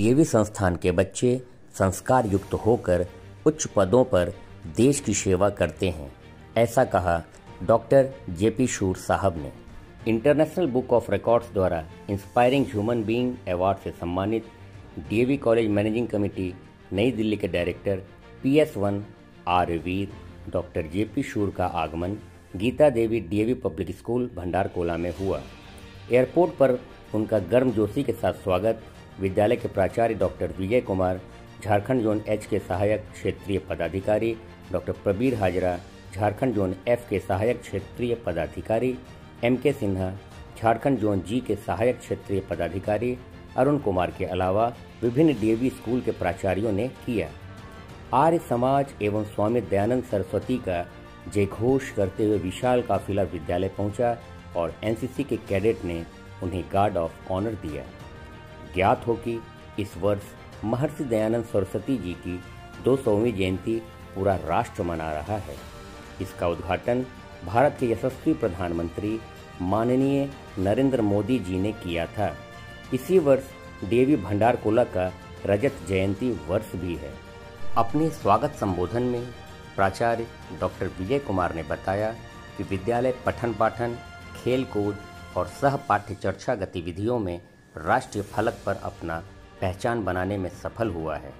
DAV संस्थान के बच्चे संस्कार युक्त होकर उच्च पदों पर देश की सेवा करते हैं, ऐसा कहा डॉक्टर जे पी शूर साहब ने। इंटरनेशनल बुक ऑफ़ रिकॉर्ड्स द्वारा इंस्पायरिंग ह्यूमन बीइंग अवार्ड से सम्मानित डीएवी कॉलेज मैनेजिंग कमेटी नई दिल्ली के director P S one R वीर, डॉक्टर जे पी शूर का आगमन Geeta Devi DAV public school Bhandarkola में हुआ। एयरपोर्ट पर उनका गर्मजोशी के साथ स्वागत विद्यालय के प्राचार्य doctor Vijay Kumar, Jharkhand zone H के सहायक क्षेत्रीय पदाधिकारी doctor Prabir Hazra, Jharkhand zone F के सहायक क्षेत्रीय पदाधिकारी एम के सिन्हा, झारखंड जोन जी के सहायक क्षेत्रीय पदाधिकारी अरुण कुमार के अलावा विभिन्न डीएवी स्कूल के प्राचार्यों ने किया। आर्य समाज एवं स्वामी दयानंद सरस्वती का जयघोष करते हुए विशाल काफिला विद्यालय पहुँचा और एनसीसी के कैडेट ने उन्हें गार्ड ऑफ़ ऑनर दिया। ज्ञात हो कि इस वर्ष महर्षि दयानंद सरस्वती जी की दो सौवीं जयंती पूरा राष्ट्र मना रहा है। इसका उद्घाटन भारत के यशस्वी प्रधानमंत्री माननीय नरेंद्र मोदी जी ने किया था। इसी वर्ष देवी भंडारकोला का रजत जयंती वर्ष भी है। अपने स्वागत संबोधन में प्राचार्य डॉक्टर विजय कुमार ने बताया कि विद्यालय पठन पाठन खेल कूद और सह पाठ्य चर्चा गतिविधियों में राष्ट्रीय फलक पर अपना पहचान बनाने में सफल हुआ है।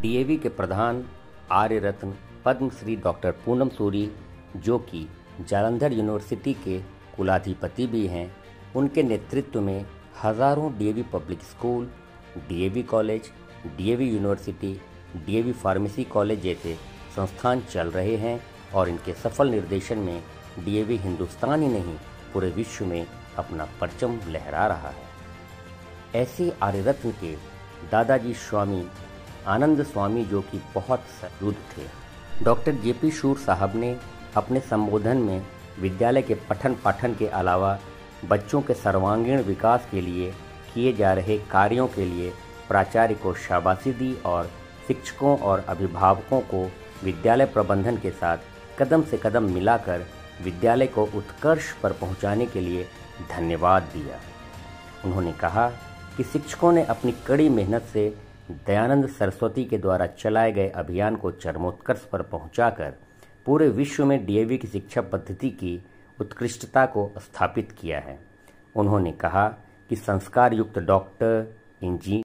डीएवी के प्रधान आर्य रत्न पद्मश्री डॉक्टर पूनम सूरी, जो कि जालंधर यूनिवर्सिटी के कुलाधिपति भी हैं, उनके नेतृत्व में हज़ारों DAV public school DAV college DAV university DAV pharmacy college जैसे संस्थान चल रहे हैं और इनके सफल निर्देशन में डीएवी हिंदुस्तान ही नहीं, पूरे विश्व में अपना परचम लहरा रहा है। ऐसे आर्यरत्न के दादाजी स्वामी, आनंद स्वामी जो कि बहुत सरुद थे। डॉक्टर जे पी शूर साहब ने अपने संबोधन में विद्यालय के पठन पाठन के अलावा बच्चों के सर्वांगीण विकास के लिए किए जा रहे कार्यों के लिए प्राचार्य को शाबाशी दी और शिक्षकों और अभिभावकों को विद्यालय प्रबंधन के साथ कदम से कदम मिलाकर विद्यालय को उत्कर्ष पर पहुँचाने के लिए धन्यवाद दिया। उन्होंने कहा कि शिक्षकों ने अपनी कड़ी मेहनत से दयानंद सरस्वती के द्वारा चलाए गए अभियान को चरमोत्कर्ष पर पहुंचाकर पूरे विश्व में डीएवी की शिक्षा पद्धति की उत्कृष्टता को स्थापित किया है। उन्होंने कहा कि संस्कार युक्त डॉक्टर, इंजीनियर